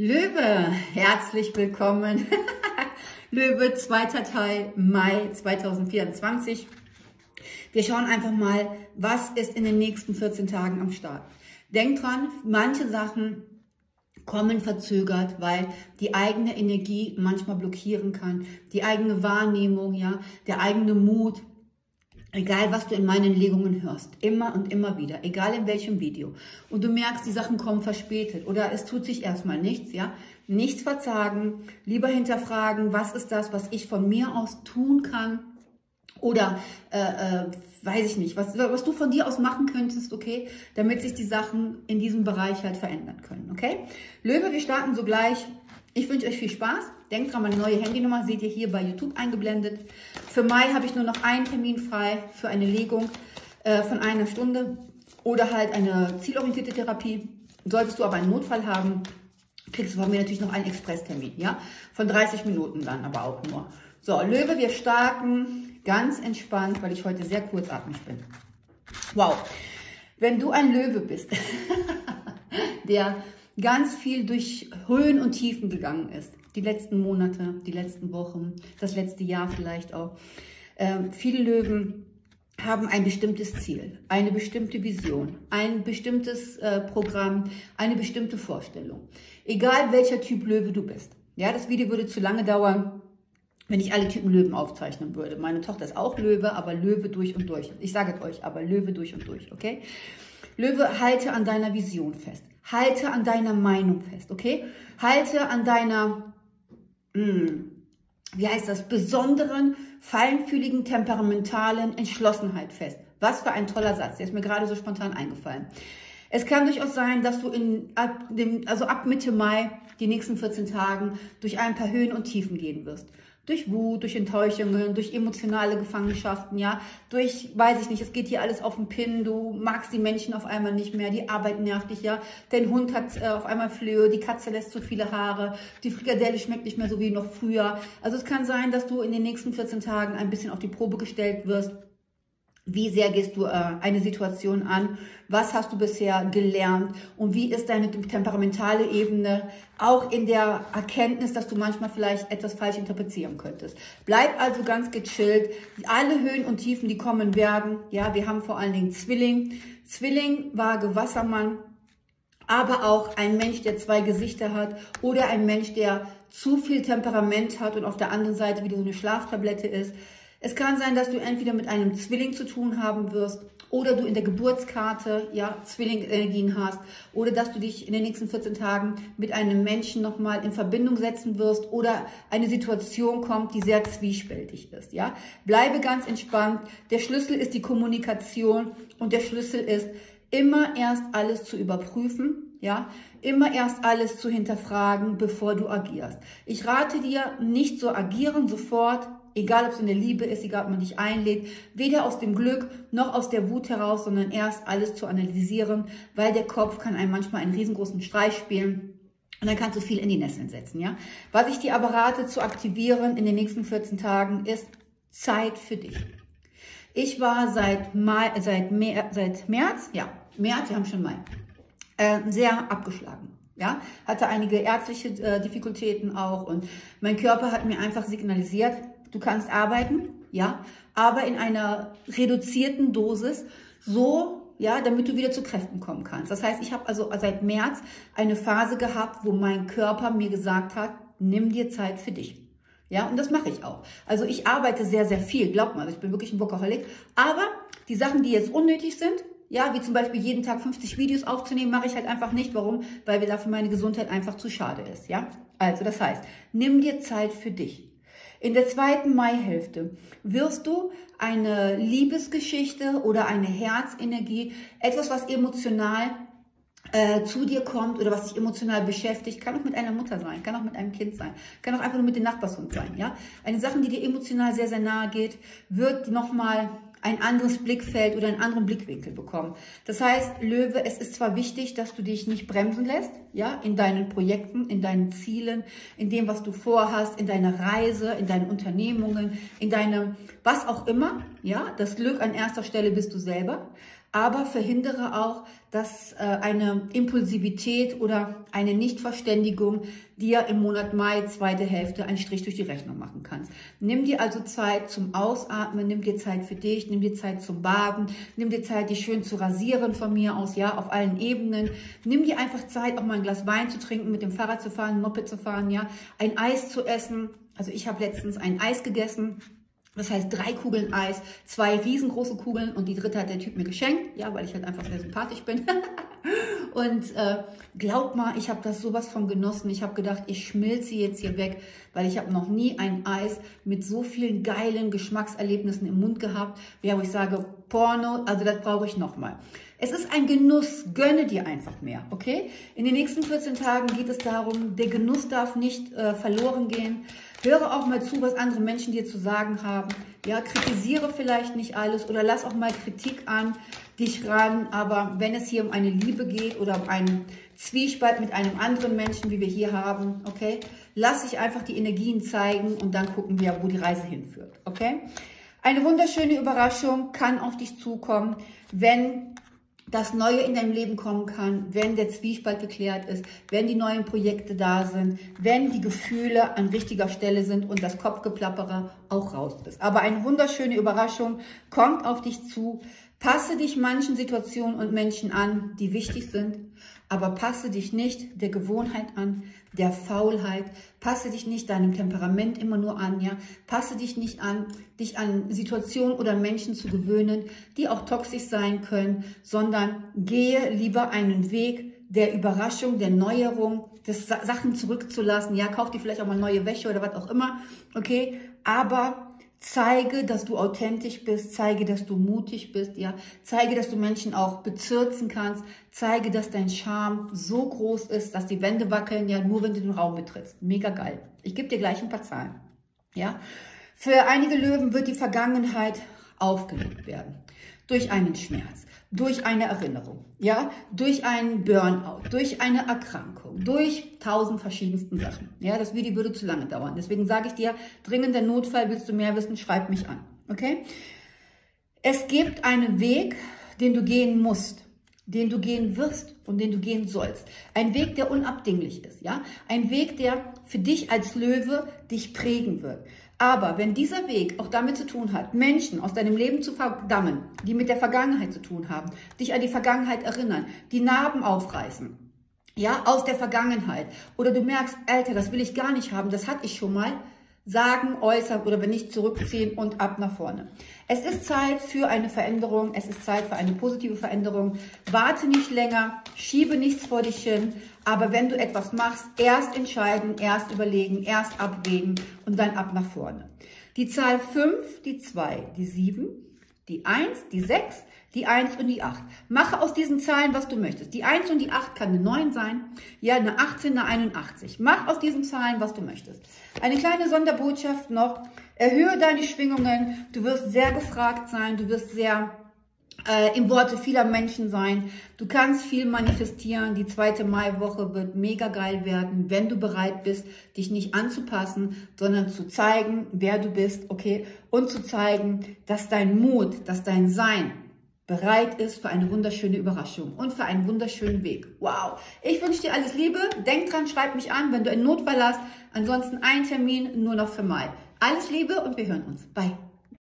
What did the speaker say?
Löwe, herzlich willkommen. Löwe, zweiter Teil, Mai 2024. Wir schauen einfach mal, was ist in den nächsten 14 Tagen am Start. Denkt dran, manche Sachen kommen verzögert, weil die eigene Energie manchmal blockieren kann, die eigene Wahrnehmung, ja, der eigene Mut, Egal, was du in meinen Legungen hörst, immer und immer wieder, egal in welchem Video. Und du merkst, die Sachen kommen verspätet oder es tut sich erstmal nichts, ja. Nichts verzagen, lieber hinterfragen, was ist das, was ich von mir aus tun kann oder, äh, äh, weiß ich nicht, was, was du von dir aus machen könntest, okay, damit sich die Sachen in diesem Bereich halt verändern können, okay. Löwe, wir starten sogleich ich wünsche euch viel Spaß. Denkt dran, meine neue Handynummer seht ihr hier bei YouTube eingeblendet. Für Mai habe ich nur noch einen Termin frei für eine Legung äh, von einer Stunde oder halt eine zielorientierte Therapie. Solltest du aber einen Notfall haben, kriegst du von mir natürlich noch einen Expresstermin, ja? Von 30 Minuten dann aber auch nur. So, Löwe, wir starten ganz entspannt, weil ich heute sehr kurzatmig bin. Wow. Wenn du ein Löwe bist, der ganz viel durch Höhen und Tiefen gegangen ist. Die letzten Monate, die letzten Wochen, das letzte Jahr vielleicht auch. Ähm, viele Löwen haben ein bestimmtes Ziel, eine bestimmte Vision, ein bestimmtes äh, Programm, eine bestimmte Vorstellung. Egal welcher Typ Löwe du bist. Ja, das Video würde zu lange dauern, wenn ich alle Typen Löwen aufzeichnen würde. Meine Tochter ist auch Löwe, aber Löwe durch und durch. Ich sage es euch, aber Löwe durch und durch, okay? Löwe, halte an deiner Vision fest. Halte an deiner Meinung fest, okay? Halte an deiner, wie heißt das, besonderen, feinfühligen, temperamentalen Entschlossenheit fest. Was für ein toller Satz, der ist mir gerade so spontan eingefallen. Es kann durchaus sein, dass du in, ab dem, also ab Mitte Mai, die nächsten 14 Tagen, durch ein paar Höhen und Tiefen gehen wirst durch Wut, durch Enttäuschungen, durch emotionale Gefangenschaften, ja, durch, weiß ich nicht, es geht hier alles auf den Pin, du magst die Menschen auf einmal nicht mehr, die Arbeit nervt dich, ja, dein Hund hat äh, auf einmal Flöhe, die Katze lässt zu viele Haare, die Frikadelle schmeckt nicht mehr so wie noch früher. Also es kann sein, dass du in den nächsten 14 Tagen ein bisschen auf die Probe gestellt wirst, wie sehr gehst du äh, eine Situation an? Was hast du bisher gelernt? Und wie ist deine temperamentale Ebene auch in der Erkenntnis, dass du manchmal vielleicht etwas falsch interpretieren könntest? Bleib also ganz gechillt. Alle Höhen und Tiefen, die kommen werden. Ja, wir haben vor allen Dingen Zwilling. Zwilling, Waage, Wassermann. Aber auch ein Mensch, der zwei Gesichter hat oder ein Mensch, der zu viel Temperament hat und auf der anderen Seite wieder so eine Schlaftablette ist. Es kann sein, dass du entweder mit einem Zwilling zu tun haben wirst oder du in der Geburtskarte ja Zwillingenergien hast oder dass du dich in den nächsten 14 Tagen mit einem Menschen nochmal in Verbindung setzen wirst oder eine Situation kommt, die sehr zwiespältig ist. Ja, bleibe ganz entspannt. Der Schlüssel ist die Kommunikation und der Schlüssel ist immer erst alles zu überprüfen. Ja, immer erst alles zu hinterfragen, bevor du agierst. Ich rate dir, nicht so agieren sofort, Egal, ob es in der Liebe ist, egal, ob man dich einlädt, weder aus dem Glück noch aus der Wut heraus, sondern erst alles zu analysieren, weil der Kopf kann einem manchmal einen riesengroßen Streich spielen. Und dann kannst du viel in die Nesseln setzen, ja. Was ich dir aber rate zu aktivieren in den nächsten 14 Tagen ist Zeit für dich. Ich war seit, Mai, seit, Mer, seit März, ja, März, wir haben schon Mai, äh, sehr abgeschlagen. Ja, hatte einige ärztliche äh, Difficultäten auch und mein Körper hat mir einfach signalisiert, Du kannst arbeiten, ja, aber in einer reduzierten Dosis, so, ja, damit du wieder zu Kräften kommen kannst. Das heißt, ich habe also seit März eine Phase gehabt, wo mein Körper mir gesagt hat, nimm dir Zeit für dich. Ja, und das mache ich auch. Also ich arbeite sehr, sehr viel, glaubt mal, ich bin wirklich ein Workaholic. Aber die Sachen, die jetzt unnötig sind, ja, wie zum Beispiel jeden Tag 50 Videos aufzunehmen, mache ich halt einfach nicht. Warum? Weil mir dafür meine Gesundheit einfach zu schade ist, ja. Also das heißt, nimm dir Zeit für dich. In der zweiten Maihälfte wirst du eine Liebesgeschichte oder eine Herzenergie, etwas, was emotional äh, zu dir kommt oder was dich emotional beschäftigt, kann auch mit einer Mutter sein, kann auch mit einem Kind sein, kann auch einfach nur mit dem Nachbarshund sein. Ja, eine Sache, die dir emotional sehr sehr nahe geht, wird nochmal ein anderes Blickfeld oder einen anderen Blickwinkel bekommen. Das heißt, Löwe, es ist zwar wichtig, dass du dich nicht bremsen lässt, ja, in deinen Projekten, in deinen Zielen, in dem, was du vorhast, in deiner Reise, in deinen Unternehmungen, in deinem, was auch immer, ja, das Glück an erster Stelle bist du selber. Aber verhindere auch, dass äh, eine Impulsivität oder eine Nichtverständigung dir im Monat Mai, zweite Hälfte, einen Strich durch die Rechnung machen kannst. Nimm dir also Zeit zum Ausatmen, nimm dir Zeit für dich, nimm dir Zeit zum Baden, nimm dir Zeit, dich schön zu rasieren von mir aus, ja, auf allen Ebenen. Nimm dir einfach Zeit, auch mal ein Glas Wein zu trinken, mit dem Fahrrad zu fahren, Moped zu fahren, ja, ein Eis zu essen. Also ich habe letztens ein Eis gegessen das heißt, drei Kugeln Eis, zwei riesengroße Kugeln und die dritte hat der Typ mir geschenkt, ja, weil ich halt einfach sehr sympathisch bin. und äh, glaub mal, ich habe das sowas von genossen. Ich habe gedacht, ich schmilze jetzt hier weg, weil ich habe noch nie ein Eis mit so vielen geilen Geschmackserlebnissen im Mund gehabt, ja, wo ich sage, Porno, also das brauche ich nochmal. Es ist ein Genuss, gönne dir einfach mehr, okay? In den nächsten 14 Tagen geht es darum, der Genuss darf nicht äh, verloren gehen. Höre auch mal zu, was andere Menschen dir zu sagen haben. Ja, kritisiere vielleicht nicht alles oder lass auch mal Kritik an dich ran. Aber wenn es hier um eine Liebe geht oder um einen Zwiespalt mit einem anderen Menschen, wie wir hier haben, okay, lass dich einfach die Energien zeigen und dann gucken wir, wo die Reise hinführt, okay? Eine wunderschöne Überraschung kann auf dich zukommen, wenn das Neue in deinem Leben kommen kann, wenn der Zwiespalt geklärt ist, wenn die neuen Projekte da sind, wenn die Gefühle an richtiger Stelle sind und das Kopfgeplappere auch raus ist. Aber eine wunderschöne Überraschung kommt auf dich zu. Passe dich manchen Situationen und Menschen an, die wichtig sind, aber passe dich nicht der Gewohnheit an, der Faulheit, passe dich nicht deinem Temperament immer nur an, ja, passe dich nicht an, dich an Situationen oder Menschen zu gewöhnen, die auch toxisch sein können, sondern gehe lieber einen Weg der Überraschung, der Neuerung, des Sachen zurückzulassen, ja, kauf dir vielleicht auch mal neue Wäsche oder was auch immer, okay, aber Zeige, dass du authentisch bist, zeige, dass du mutig bist, ja, zeige, dass du Menschen auch bezirzen kannst, zeige, dass dein Charme so groß ist, dass die Wände wackeln, ja, nur wenn du den Raum betrittst. Mega geil. Ich gebe dir gleich ein paar Zahlen, ja. Für einige Löwen wird die Vergangenheit aufgelegt werden durch einen Schmerz durch eine Erinnerung, ja, durch einen Burnout, durch eine Erkrankung, durch tausend verschiedensten Sachen. Ja, das Video würde zu lange dauern. Deswegen sage ich dir, dringender Notfall, willst du mehr wissen, schreib mich an. Okay? Es gibt einen Weg, den du gehen musst, den du gehen wirst und den du gehen sollst. Ein Weg, der unabdinglich ist, ja? Ein Weg, der für dich als Löwe dich prägen wird. Aber wenn dieser Weg auch damit zu tun hat, Menschen aus deinem Leben zu verdammen, die mit der Vergangenheit zu tun haben, dich an die Vergangenheit erinnern, die Narben aufreißen, ja, aus der Vergangenheit, oder du merkst, Alter, das will ich gar nicht haben, das hatte ich schon mal, sagen, äußern oder wenn nicht zurückziehen und ab nach vorne. Es ist Zeit für eine Veränderung, es ist Zeit für eine positive Veränderung. Warte nicht länger, schiebe nichts vor dich hin, aber wenn du etwas machst, erst entscheiden, erst überlegen, erst abwägen und dann ab nach vorne. Die Zahl 5, die 2, die 7, die 1, die 6, die 1 und die 8. Mache aus diesen Zahlen, was du möchtest. Die 1 und die 8 kann eine 9 sein, ja, eine 18, eine 81. Mach aus diesen Zahlen, was du möchtest. Eine kleine Sonderbotschaft noch. Erhöhe deine Schwingungen. Du wirst sehr gefragt sein. Du wirst sehr äh, im Worte vieler Menschen sein. Du kannst viel manifestieren. Die zweite Maiwoche wird mega geil werden, wenn du bereit bist, dich nicht anzupassen, sondern zu zeigen, wer du bist, okay? Und zu zeigen, dass dein Mut, dass dein Sein bereit ist für eine wunderschöne Überraschung und für einen wunderschönen Weg. Wow! Ich wünsche dir alles Liebe. Denk dran, schreib mich an, wenn du einen Notfall hast. Ansonsten ein Termin nur noch für Mai. Alles Liebe und wir hören uns. Bye.